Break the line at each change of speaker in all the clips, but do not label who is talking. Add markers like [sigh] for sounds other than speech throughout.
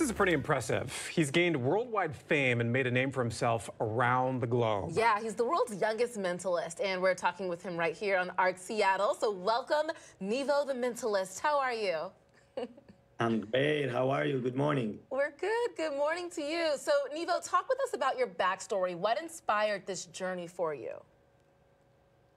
This is pretty impressive. He's gained worldwide fame and made a name for himself around the globe.
Yeah, he's the world's youngest mentalist, and we're talking with him right here on ARC Seattle. So welcome, Nevo the Mentalist. How are you? [laughs]
I'm great. How are you? Good morning.
We're good. Good morning to you. So, Nevo, talk with us about your backstory. What inspired this journey for you?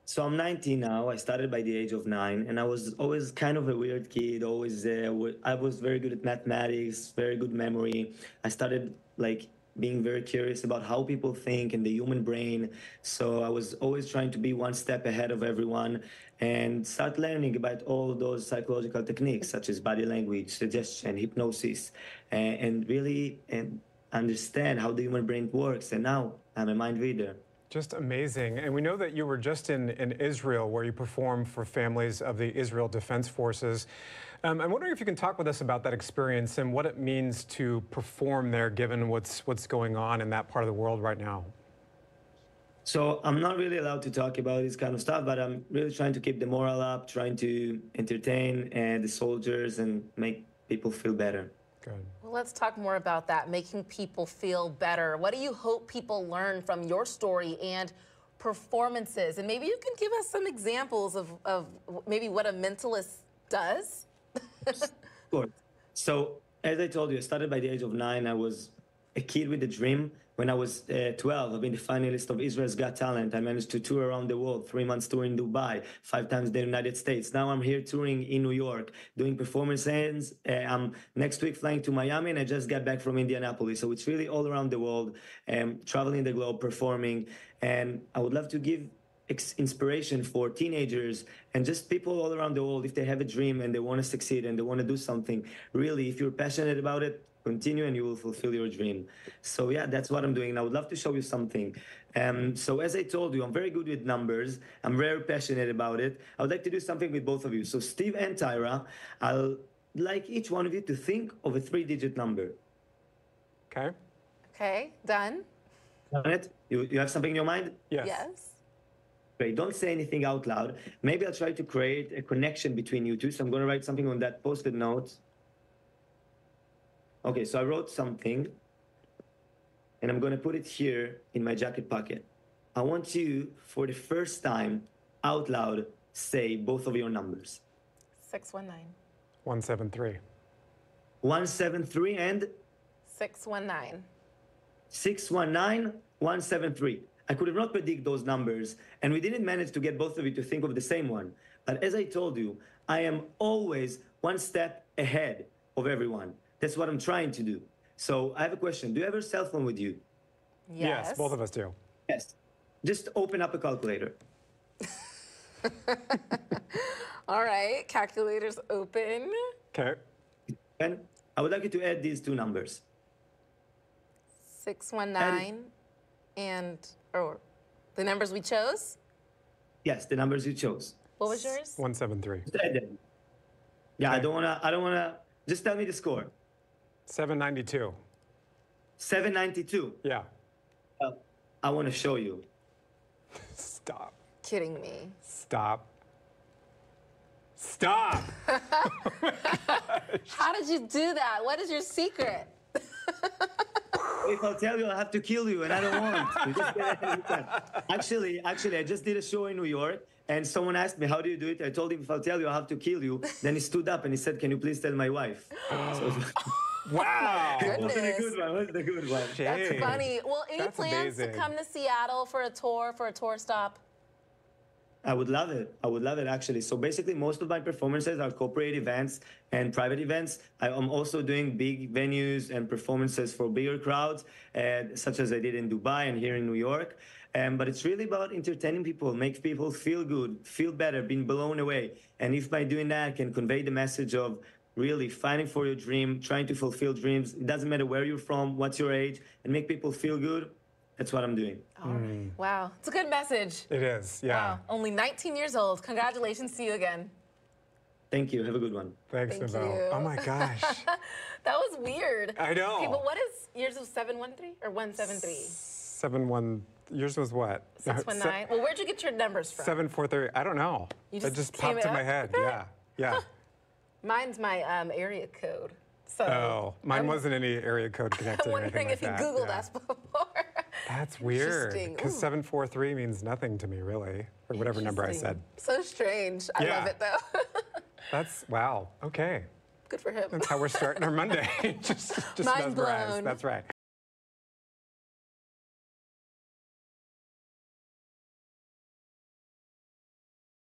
So I'm 19 now. I started by the age of nine, and I was always kind of a weird kid. Always, uh, I was very good at mathematics, very good memory. I started like being very curious about how people think and the human brain. So I was always trying to be one step ahead of everyone and start learning about all those psychological techniques such as body language, suggestion, hypnosis, and, and really and understand how the human brain works. And now I'm a mind reader.
Just amazing. And we know that you were just in, in Israel where you performed for families of the Israel Defense Forces. Um, I'm wondering if you can talk with us about that experience and what it means to perform there given what's, what's going on in that part of the world right now.
So I'm not really allowed to talk about this kind of stuff, but I'm really trying to keep the morale up, trying to entertain uh, the soldiers and make people feel better.
Good.
Let's talk more about that, making people feel better. What do you hope people learn from your story and performances? And maybe you can give us some examples of, of maybe what a mentalist does. [laughs]
Good. So, as I told you, I started by the age of nine. I was a kid with a dream when I was uh, 12, I've been the finalist of Israel's Got Talent. I managed to tour around the world, three months tour in Dubai, five times the United States. Now I'm here touring in New York, doing performances. Uh, I'm next week flying to Miami, and I just got back from Indianapolis. So it's really all around the world, um, traveling the globe, performing. And I would love to give inspiration for teenagers and just people all around the world if they have a dream and they want to succeed and they want to do something really if you're passionate about it continue and you will fulfill your dream. So yeah, that's what I'm doing. And I would love to show you something. Um, so as I told you, I'm very good with numbers. I'm very passionate about it. I would like to do something with both of you. So Steve and Tyrah, I'll like each one of you to think of a three-digit number.
Okay.
Okay, done.
Done it? You, you have something in your mind?
Yes.
Yes.
Great. Don't say anything out loud. Maybe I'll try to create a connection between you two. So I'm going to write something on that post-it note. Okay, so I wrote something and I'm going to put it here in my jacket pocket. I want you, for the first time, out loud, say both of your numbers.
619.
173.
173 and?
619.
619, 173. I could have not predict those numbers, and we didn't manage to get both of you to think of the same one. But as I told you, I am always one step ahead of everyone. That's what I'm trying to do. So I have a question. Do you have your cell phone with you?
Yes.
yes both of us do.
Yes. Just open up a calculator. [laughs]
All right, calculators open.
Okay.
And I would like you to add these two numbers.
619 and, or the numbers we chose?
Yes, the numbers you chose.
What was yours?
173.
Yeah, okay. I don't want to, I don't want to, just tell me the score.
792.
792?
Yeah.
Uh, I want to show you.
Stop.
Kidding me.
Stop. Stop! [laughs] [laughs]
How did you do that? What is your secret? [laughs]
if I'll tell you, I'll have to kill you, and I don't want. actually, actually, I just did a show in New York, and someone asked me, "How do you do it?" I told him, "If I'll tell you, I'll have to kill you." Then he stood up and he said, "Can you please tell my wife?" so,
Wow.
Wasn't a good one. Wasn't a good one.
That's funny. Well, any
That's
plans
amazing.
to come to Seattle for a tour, for a tour stop?
I would love it. I would love it actually. So basically, most of my performances are corporate events and private events. I, am also doing big venues and performances for bigger crowds, uh, such as I did in Dubai and here in New York. Um, but it's really about entertaining people, make people feel good, feel better, being blown away. And if by doing that, I can convey the message of really fighting for your dream, trying to fulfill dreams. It doesn't matter where you're from, what's your age, and make people feel good. That's what I'm doing.
Mm. Wow. It's a good message.
It is, yeah. Wow.
Only 19 years old. Congratulations to you again.
Thank you. Have a good one.
Thanks,
Thank
Nevo.
You.
Oh my [laughs] gosh.
that was weird.
I know.
Okay, but what is yours was 713 or 173?
71 yours was what?
619. well, where'd you get your numbers from?
743. I don't know.
You just
it just
popped
in my head. Yeah. Yeah. [laughs]
Mine's my um, area code. So
Oh, mine
I'm-
wasn't any area code [laughs] connected
I'm wondering
like
if you
that.
Googled
yeah.
us before. [laughs]
That's [laughs] weird. Because 743 means nothing to me, really, or whatever number I said.
So strange. I love it though.
That's, wow, okay.
Good for him.
That's how we're starting our Monday. just just
Mind
mesmerized.
blown.
That's right.